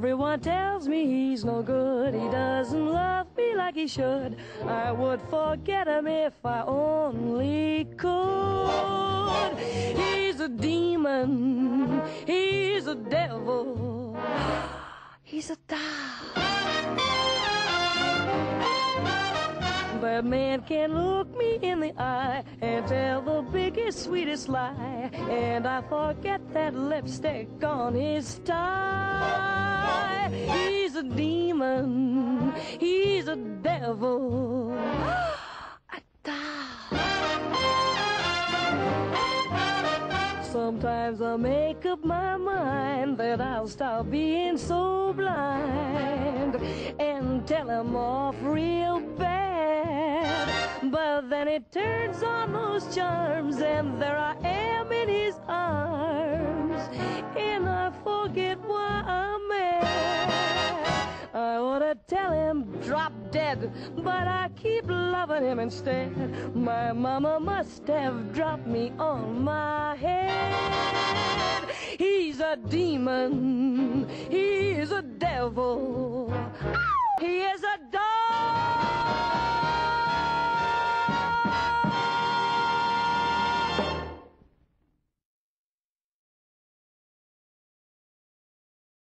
Everyone tells me he's no good. He doesn't love me like he should. I would forget him if I only could. He's a demon. He's a devil. He's a dog. That man can look me in the eye and tell the biggest, sweetest lie. And I forget that lipstick on his tie. A demon. He's a devil. A. Sometimes I make up my mind that I'll stop being so blind and tell him off real bad. But then it turns on those charms and there I am in his arms and I forget why I'm him drop dead, but I keep loving him instead. My mama must have dropped me on my head. He's a demon, he's a devil, he is a